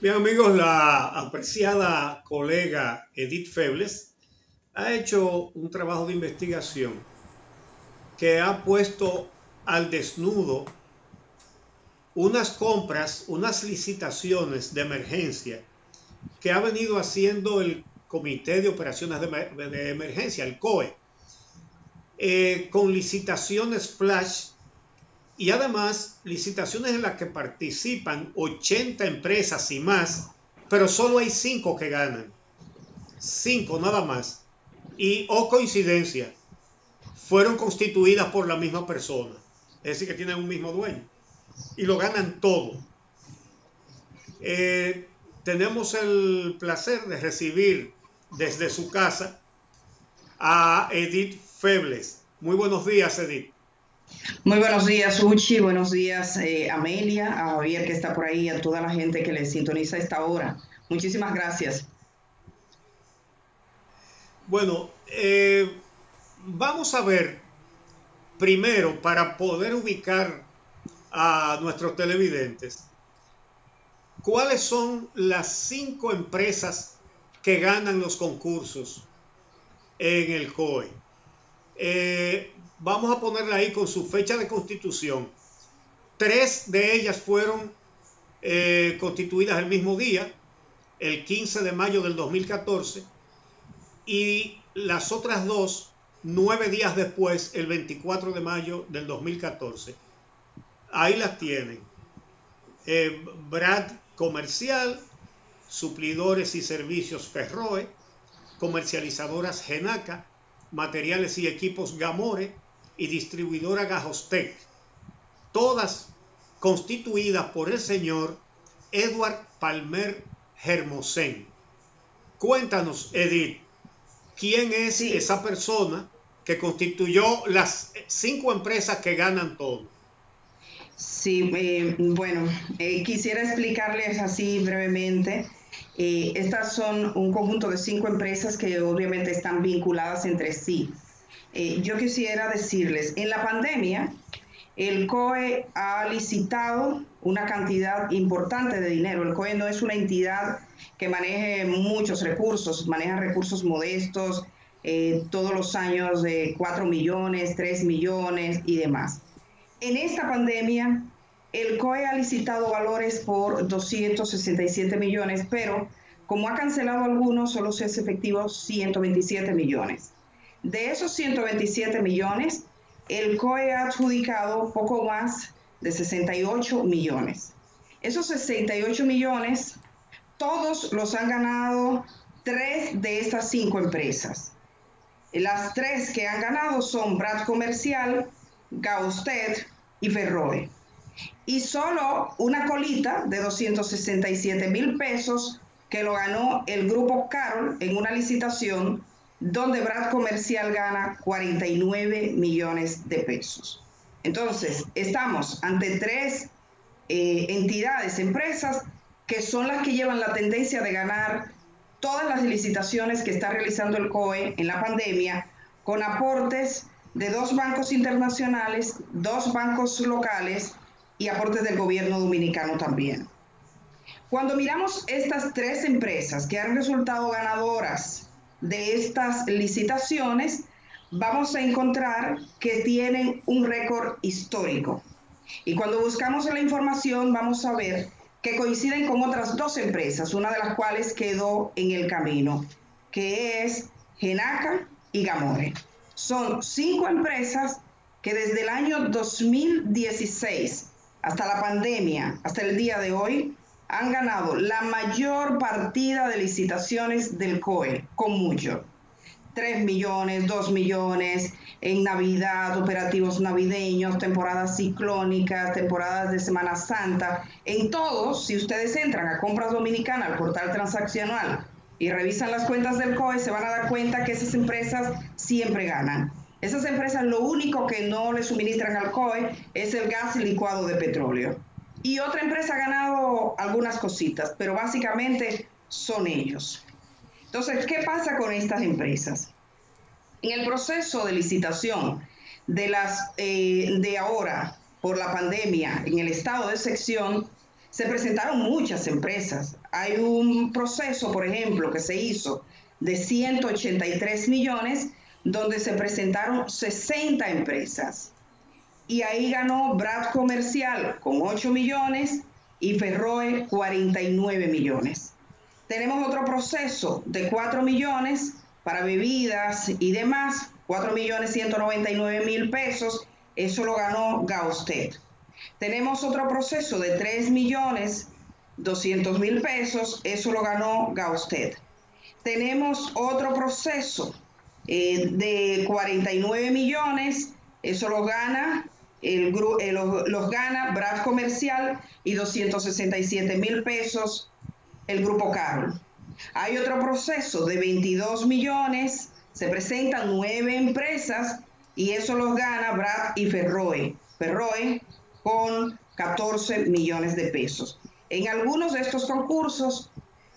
Bien amigos, la apreciada colega Edith Febles ha hecho un trabajo de investigación que ha puesto al desnudo unas compras, unas licitaciones de emergencia que ha venido haciendo el Comité de Operaciones de, Emergencia, el COE, eh, con licitaciones flash y además licitaciones en las que participan 80 empresas y más, pero solo hay 5 que ganan. 5 nada más. Y, o oh coincidencia, fueron constituidas por la misma persona. Es decir, que tienen un mismo dueño. Y lo ganan todo. Eh, tenemos el placer de recibir desde su casa a Edith Febles. Muy buenos días, Edith. Muy buenos días, Uchi. Buenos días, eh, Amelia, a Javier que está por ahí, a toda la gente que le sintoniza a esta hora. Muchísimas gracias. Bueno, eh, vamos a ver primero para poder ubicar a nuestros televidentes cuáles son las cinco empresas que ganan los concursos en el COE. Vamos a ponerla ahí con su fecha de constitución. Tres de ellas fueron eh, constituidas el mismo día, el 15 de mayo del 2014, y las otras dos, nueve días después, el 24 de mayo del 2014. Ahí las tienen. Eh, Brad Comercial, Suplidores y Servicios Ferroe, Comercializadoras Genaca, Materiales y Equipos Gamore, y distribuidora Gajostec, todas constituidas por el señor Edward Palmer Hermosén. Cuéntanos, Edith, ¿quién es esa persona que constituyó las cinco empresas que ganan todo? Sí, eh, bueno, eh, quisiera explicarles así brevemente. Eh, estas son un conjunto de cinco empresas que obviamente están vinculadas entre sí. Eh, yo quisiera decirles, en la pandemia, el COE ha licitado una cantidad importante de dinero. El COE no es una entidad que maneje muchos recursos, maneja recursos modestos, eh, todos los años de 4 millones, 3 millones y demás. En esta pandemia, el COE ha licitado valores por 267 millones, pero como ha cancelado algunos, solo se hace efectivo 127 millones. De esos 127 millones, el COE ha adjudicado poco más de 68 millones. Esos 68 millones, todos los han ganado tres de estas cinco empresas. Las tres que han ganado son Brad Comercial, Gausted y Ferroe. Y solo una colita de 267 mil pesos que lo ganó el grupo Carol en una licitación donde Brad Comercial gana 49 millones de pesos. Entonces, estamos ante tres eh, entidades, empresas, que son las que llevan la tendencia de ganar todas las licitaciones que está realizando el COE en la pandemia, con aportes de dos bancos internacionales, dos bancos locales y aportes del gobierno dominicano también. Cuando miramos estas tres empresas que han resultado ganadoras de estas licitaciones, vamos a encontrar que tienen un récord histórico. Y cuando buscamos la información, vamos a ver que coinciden con otras dos empresas, una de las cuales quedó en el camino, que es Genaca y Gamore. Son cinco empresas que desde el año 2016 hasta la pandemia, hasta el día de hoy, han ganado la mayor partida de licitaciones del COE, con mucho. 3 millones, 2 millones en Navidad, operativos navideños, temporadas ciclónicas, temporadas de Semana Santa. En todos, si ustedes entran a Compras Dominicanas, al portal transaccional, y revisan las cuentas del COE, se van a dar cuenta que esas empresas siempre ganan. Esas empresas lo único que no le suministran al COE es el gas licuado de petróleo. Y otra empresa ha ganado algunas cositas, pero básicamente son ellos. Entonces, ¿qué pasa con estas empresas? En el proceso de licitación de las eh, de ahora por la pandemia en el estado de sección, se presentaron muchas empresas. Hay un proceso, por ejemplo, que se hizo de 183 millones, donde se presentaron 60 empresas. Y ahí ganó Brad Comercial con 8 millones y Ferroe 49 millones. Tenemos otro proceso de 4 millones para bebidas y demás, 4 millones 199 mil pesos, eso lo ganó Gausted. Tenemos otro proceso de 3 millones 200 mil pesos, eso lo ganó Gausted. Tenemos otro proceso eh, de 49 millones, eso lo gana el, eh, los, gana Brad Comercial y 267 mil pesos el Grupo Carol. Hay otro proceso de 22 millones, se presentan nueve empresas y eso los gana Brad y Ferroe. Ferroe con 14 millones de pesos. En algunos de estos concursos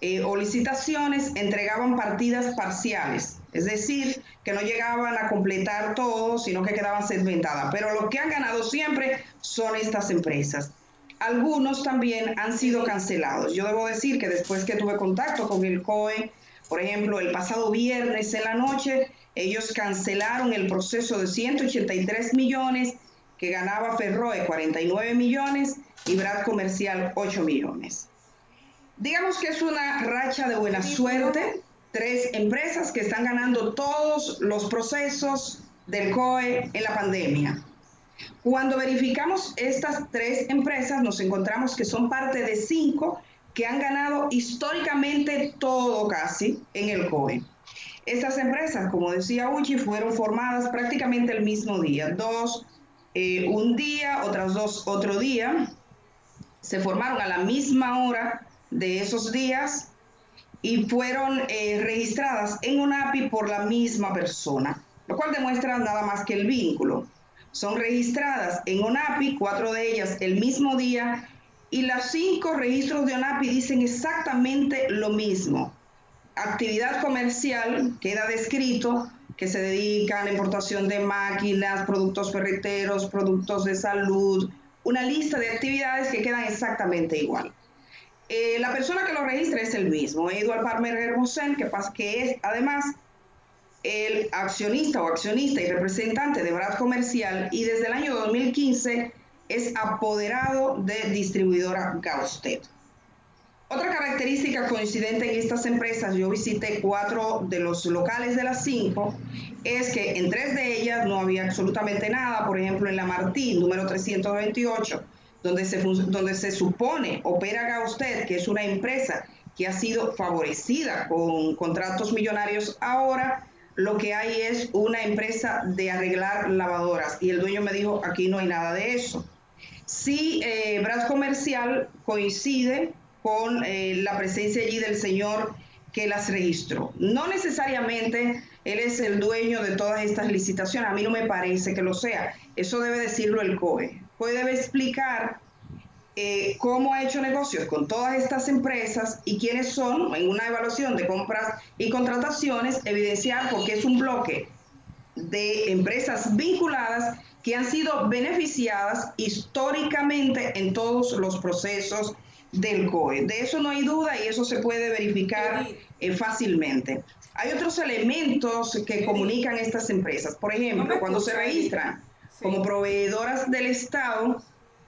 eh, o licitaciones entregaban partidas parciales, es decir, que no llegaban a completar todo, sino que quedaban segmentadas. Pero lo que han ganado siempre son estas empresas. Algunos también han sido cancelados. Yo debo decir que después que tuve contacto con el COE, por ejemplo, el pasado viernes en la noche, ellos cancelaron el proceso de 183 millones que ganaba Ferroe 49 millones y Brad Comercial 8 millones. Digamos que es una racha de buena suerte, tres empresas que están ganando todos los procesos del COE en la pandemia. Cuando verificamos estas tres empresas, nos encontramos que son parte de cinco que han ganado históricamente todo casi en el COE. Estas empresas, como decía Uchi, fueron formadas prácticamente el mismo día, dos eh, un día, otras dos otro día, se formaron a la misma hora de esos días y fueron eh, registradas en un API por la misma persona, lo cual demuestra nada más que el vínculo. Son registradas en API, cuatro de ellas el mismo día, y los cinco registros de ONAPI dicen exactamente lo mismo. Actividad comercial queda descrito que se dedica a la importación de máquinas, productos ferreteros, productos de salud, una lista de actividades que quedan exactamente igual. Eh, la persona que lo registra es el mismo, Eduard Palmer Hermosen, que, que es además el accionista o accionista y representante de Brad Comercial y desde el año 2015 es apoderado de distribuidora Gausted. Otra característica coincidente en estas empresas, yo visité cuatro de los locales de las cinco, es que en tres de ellas no había absolutamente nada, por ejemplo en la Martín, número 328, donde se, donde se supone opera Gausted, que es una empresa que ha sido favorecida con contratos millonarios ahora, lo que hay es una empresa de arreglar lavadoras y el dueño me dijo, aquí no hay nada de eso. Sí, eh, Brad Comercial coincide con eh, la presencia allí del señor que las registró. No necesariamente él es el dueño de todas estas licitaciones, a mí no me parece que lo sea, eso debe decirlo el COE puede explicar eh, cómo ha hecho negocios con todas estas empresas y quiénes son en una evaluación de compras y contrataciones, evidenciar porque es un bloque de empresas vinculadas que han sido beneficiadas históricamente en todos los procesos del COE. De eso no hay duda y eso se puede verificar eh, fácilmente. Hay otros elementos que comunican estas empresas. Por ejemplo, cuando se registran como proveedoras del Estado,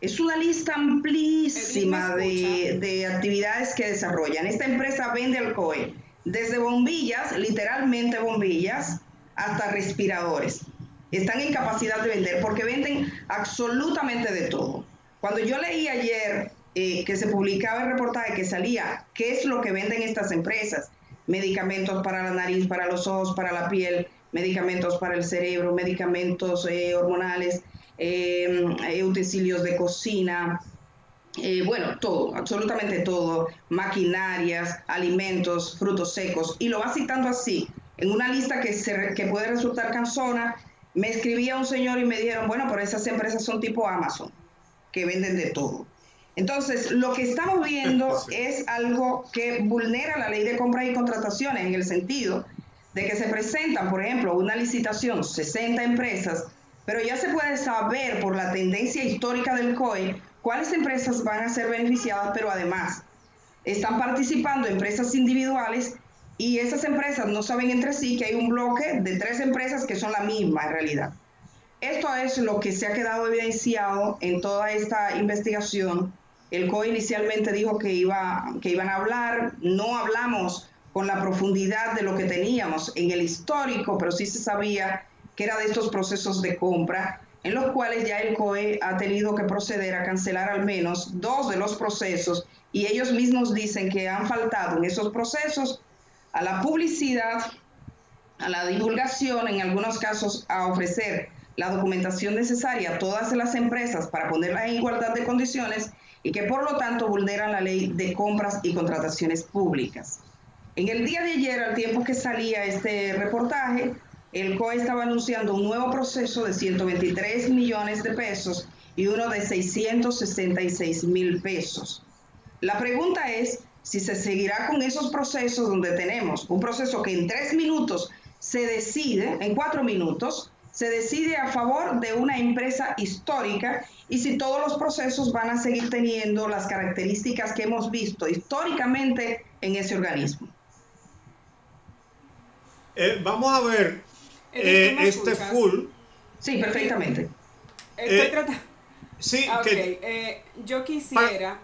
es una lista amplísima de, actividades que desarrollan. Esta empresa vende al COE desde bombillas, literalmente bombillas, hasta respiradores. Están en capacidad de vender porque venden absolutamente de todo. Cuando yo leí ayer eh, que se publicaba el reportaje que salía, ¿qué es lo que venden estas empresas? Medicamentos para la nariz, para los ojos, para la piel, medicamentos para el cerebro, medicamentos eh, hormonales, eh, eh, utensilios de cocina, bueno, todo, absolutamente todo, maquinarias, alimentos, frutos secos, y lo va citando así, en una lista que, se, que puede resultar cansona, me escribía un señor y me dijeron, bueno, pero esas empresas son tipo Amazon, que venden de todo. Entonces, lo que estamos viendo es algo que vulnera la ley de compras y contrataciones en el sentido de que se presentan, por ejemplo, una licitación, 60 empresas, pero ya se puede saber por la tendencia histórica del COE cuáles empresas van a ser beneficiadas, pero además están participando empresas individuales y esas empresas no saben entre sí que hay un bloque de tres empresas que son la misma en realidad. Esto es lo que se ha quedado evidenciado en toda esta investigación. El COE inicialmente dijo que, iba, que iban a hablar, no hablamos con la profundidad de lo que teníamos en el histórico, pero sí se sabía que era de estos procesos de compra en los cuales ya el COE ha tenido que proceder a cancelar al menos dos de los procesos y ellos mismos dicen que han faltado en esos procesos a la publicidad, a la divulgación, en algunos casos a ofrecer la documentación necesaria a todas las empresas para ponerlas en igualdad de condiciones y que por lo tanto vulneran la ley de compras y contrataciones públicas. En el día de ayer, al tiempo que salía este reportaje, el COE estaba anunciando un nuevo proceso de 123 millones de pesos y uno de 666 mil pesos. La pregunta es si se seguirá con esos procesos donde tenemos un proceso que en tres minutos se decide, en cuatro minutos, se decide a favor de una empresa histórica y si todos los procesos van a seguir teniendo las características que hemos visto históricamente en ese organismo. Eh, vamos a ver eh, este full. Sí, perfectamente. Estoy eh, tratando. Sí, ah, que, yo quisiera.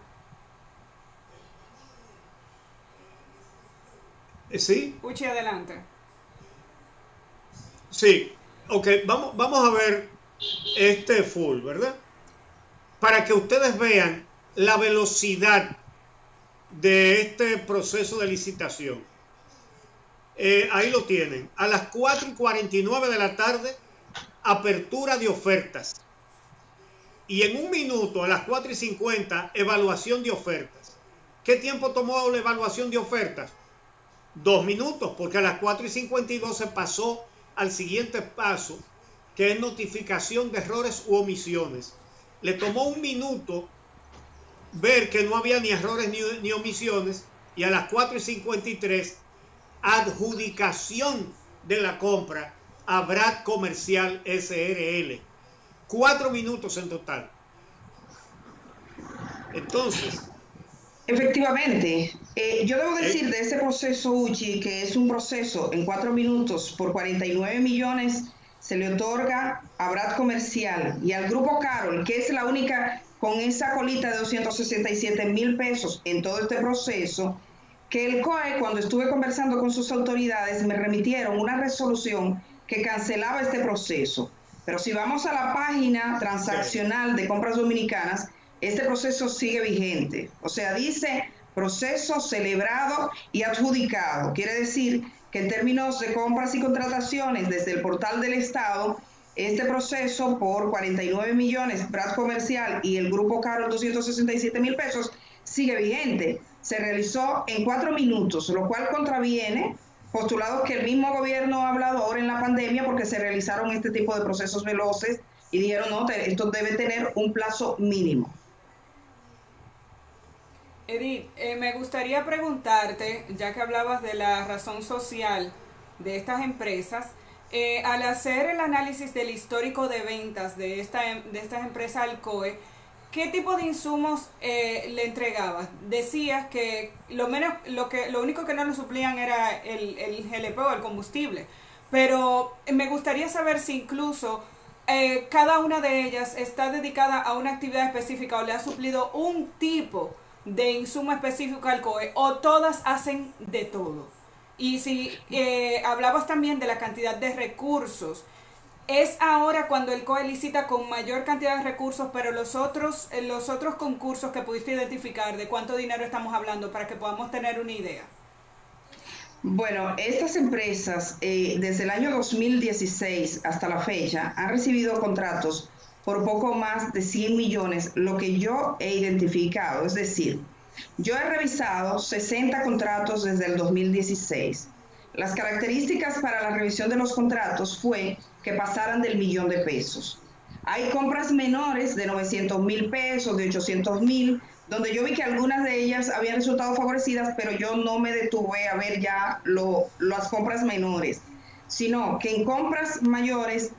Sí. Uchi, adelante. Sí, ok, vamos, vamos a ver este full, ¿verdad? Para que ustedes vean la velocidad de este proceso de licitación. Eh, ahí lo tienen. A las 4 y 49 de la tarde, apertura de ofertas. Y en un minuto, a las 4 y 50, evaluación de ofertas. ¿Qué tiempo tomó la evaluación de ofertas? Dos minutos, porque a las 4 y 52 se pasó al siguiente paso, que es notificación de errores u omisiones. Le tomó un minuto ver que no había ni errores ni, ni omisiones y a las 4 y 53 adjudicación de la compra a Brad Comercial SRL. Cuatro minutos en total. Entonces. Efectivamente, eh, yo debo decir de ese proceso UCHI que es un proceso en cuatro minutos por 49 millones se le otorga a Brad Comercial y al Grupo Carol, que es la única con esa colita de 267 mil pesos en todo este proceso, que el COE, cuando estuve conversando con sus autoridades, me remitieron una resolución que cancelaba este proceso. Pero si vamos a la página transaccional de compras dominicanas, este proceso sigue vigente. O sea, dice proceso celebrado y adjudicado. Quiere decir que en términos de compras y contrataciones desde el portal del Estado, este proceso por 49 millones, Brad Comercial y el Grupo Caro 267 mil pesos, sigue vigente se realizó en cuatro minutos, lo cual contraviene postulados que el mismo gobierno ha hablado ahora en la pandemia porque se realizaron este tipo de procesos veloces y dijeron, no, esto debe tener un plazo mínimo. Edith, eh, me gustaría preguntarte, ya que hablabas de la razón social de estas empresas, eh, al hacer el análisis del histórico de ventas de, esta, de estas empresas Alcoe, ¿Qué tipo de insumos eh, le entregabas? Decías que lo menos, lo que, lo único que no le suplían era el, el GLP el combustible. Pero me gustaría saber si incluso eh, cada una de ellas está dedicada a una actividad específica o le ha suplido un tipo de insumo específico al COE o todas hacen de todo. Y si eh, hablabas también de la cantidad de recursos es ahora cuando el COE licita con mayor cantidad de recursos, pero los otros, eh, los otros concursos que pudiste identificar, ¿de cuánto dinero estamos hablando para que podamos tener una idea? Bueno, estas empresas eh, desde el año 2016 hasta la fecha han recibido contratos por poco más de 100 millones, lo que yo he identificado. Es decir, yo he revisado 60 contratos desde el 2016. Las características para la revisión de los contratos fue que pasaran del millón de pesos. Hay compras menores de 900 mil pesos, de 800 mil, donde yo vi que algunas de ellas habían resultado favorecidas, pero yo no me detuve a ver ya lo, las compras menores, sino que en compras mayores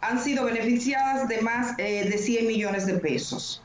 han sido beneficiadas de más eh, de 100 millones de pesos.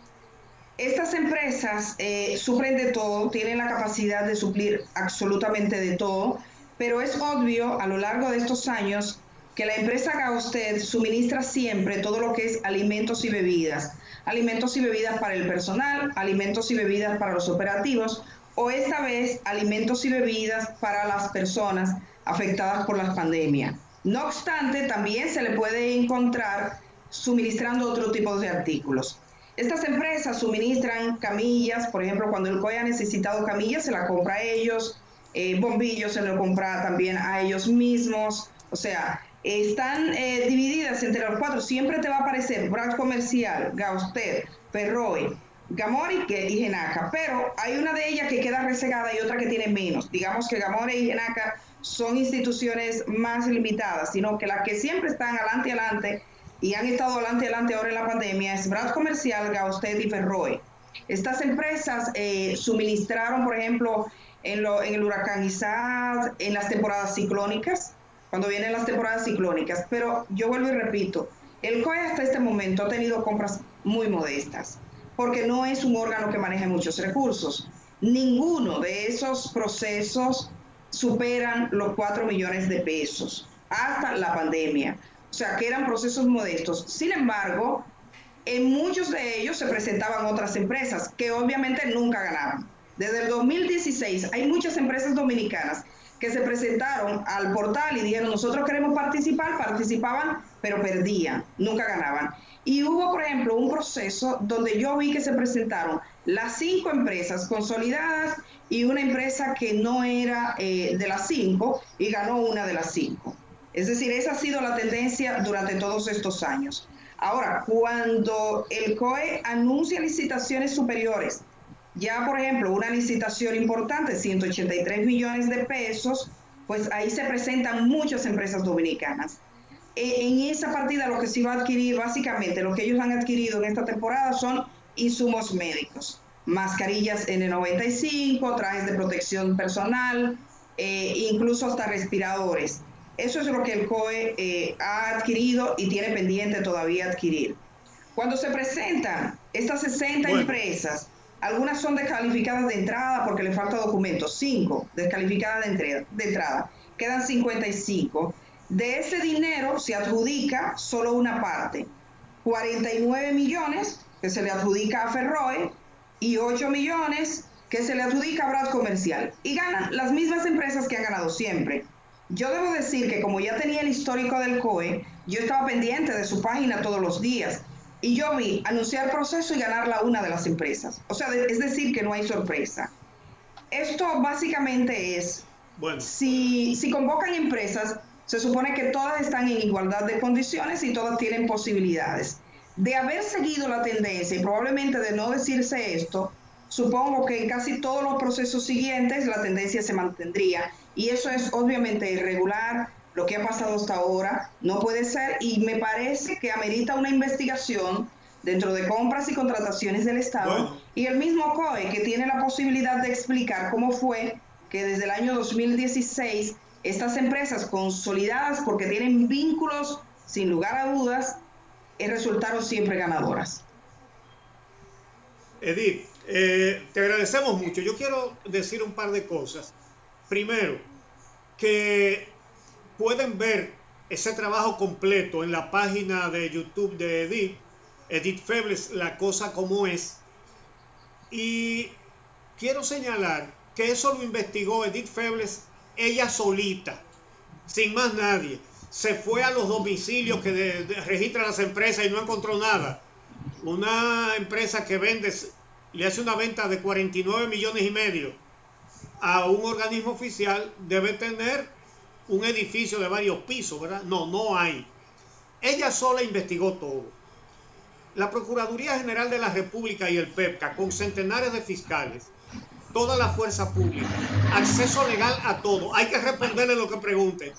Estas empresas eh, suplen de todo, tienen la capacidad de suplir absolutamente de todo, pero es obvio a lo largo de estos años que la empresa Gausted suministra siempre todo lo que es alimentos y bebidas, alimentos y bebidas para el personal, alimentos y bebidas para los operativos, o esta vez alimentos y bebidas para las personas afectadas por la pandemia. No obstante, también se le puede encontrar suministrando otro tipo de artículos. Estas empresas suministran camillas, por ejemplo, cuando el COE ha necesitado camillas, se la compra a ellos, eh, bombillos se lo compra también a ellos mismos, o sea, están eh, divididas entre los cuatro. Siempre te va a aparecer Brad Comercial, Gausted, Ferroe, Gamori y Genaca, pero hay una de ellas que queda rezagada y otra que tiene menos. Digamos que Gamori y Genaca son instituciones más limitadas, sino que las que siempre están adelante adelante y han estado adelante adelante ahora en la pandemia es Brad Comercial, Gausted y Ferroe. Estas empresas eh, suministraron, por ejemplo, en, lo, en el huracán Isaac, en las temporadas ciclónicas, cuando vienen las temporadas ciclónicas. Pero yo vuelvo y repito, el COE hasta este momento ha tenido compras muy modestas, porque no es un órgano que maneje muchos recursos. Ninguno de esos procesos superan los 4 millones de pesos hasta la pandemia. O sea, que eran procesos modestos. Sin embargo, en muchos de ellos se presentaban otras empresas que obviamente nunca ganaban. Desde el 2016 hay muchas empresas dominicanas que se presentaron al portal y dijeron, nosotros queremos participar, participaban, pero perdían, nunca ganaban. Y hubo, por ejemplo, un proceso donde yo vi que se presentaron las cinco empresas consolidadas y una empresa que no era eh, de las cinco y ganó una de las cinco. Es decir, esa ha sido la tendencia durante todos estos años. Ahora, cuando el COE anuncia licitaciones superiores ya, por ejemplo, una licitación importante, 183 millones de pesos, pues ahí se presentan muchas empresas dominicanas. E, en esa partida lo que se va a adquirir, básicamente, lo que ellos han adquirido en esta temporada son insumos médicos, mascarillas N95, trajes de protección personal, eh, incluso hasta respiradores. Eso es lo que el COE eh, ha adquirido y tiene pendiente todavía adquirir. Cuando se presentan estas 60 empresas, algunas son descalificadas de entrada porque le falta documentos. Cinco descalificadas de, de entrada. Quedan 55. De ese dinero se adjudica solo una parte. 49 millones que se le adjudica a Ferroe y 8 millones que se le adjudica a Brad Comercial. Y ganan las mismas empresas que han ganado siempre. Yo debo decir que como ya tenía el histórico del COE, yo estaba pendiente de su página todos los días y yo vi anunciar proceso y ganarla una de las empresas. O sea, es decir, que no hay sorpresa. Esto básicamente es, bueno. si, si convocan empresas, se supone que todas están en igualdad de condiciones y todas tienen posibilidades. De haber seguido la tendencia y probablemente de no decirse esto, supongo que en casi todos los procesos siguientes la tendencia se mantendría. Y eso es obviamente irregular, lo que ha pasado hasta ahora no puede ser y me parece que amerita una investigación dentro de compras y contrataciones del Estado y el mismo COE que tiene la posibilidad de explicar cómo fue que desde el año 2016 estas empresas consolidadas porque tienen vínculos sin lugar a dudas eh, resultaron siempre ganadoras. Edith, eh, te agradecemos mucho. Yo quiero decir un par de cosas. Primero, que pueden ver ese trabajo completo en la página de YouTube de Edith, Edith Febles, La Cosa Como Es. Y quiero señalar que eso lo investigó Edith Febles ella solita, sin más nadie. Se fue a los domicilios que registran las empresas y no encontró nada. Una empresa que vende, le hace una venta de 49 millones y medio a un organismo oficial, debe tener un edificio de varios pisos, ¿verdad? No, no hay. Ella sola investigó todo. La Procuraduría General de la República y el PEPCA, con centenares de fiscales, toda la fuerza pública, acceso legal a todo, hay que responderle lo que pregunte,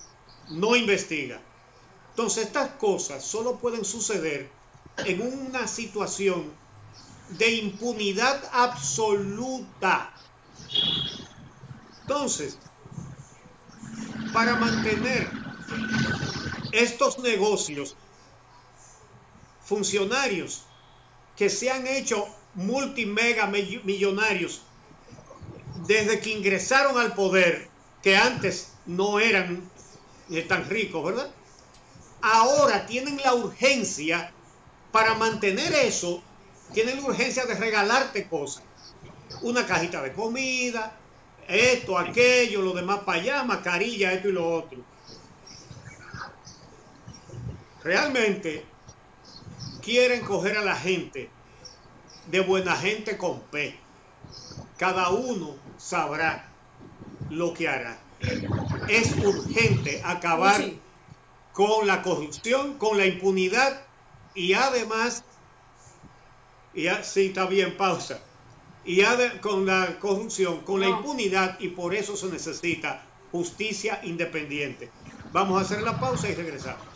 no investiga. Entonces estas cosas solo pueden suceder en una situación de impunidad absoluta. Entonces, para mantener estos negocios, funcionarios que se han hecho multimega millonarios desde que ingresaron al poder, que antes no eran eh, tan ricos, ¿verdad? Ahora tienen la urgencia para mantener eso, tienen la urgencia de regalarte cosas. Una cajita de comida, esto, aquello, lo demás para allá, mascarilla, esto y lo otro. Realmente quieren coger a la gente de buena gente con P. Cada uno sabrá lo que hará. Es urgente acabar con la corrupción, con la impunidad y además, y sí, está bien, pausa, y con la corrupción, con la impunidad y por eso se necesita justicia independiente. Vamos a hacer la pausa y regresamos.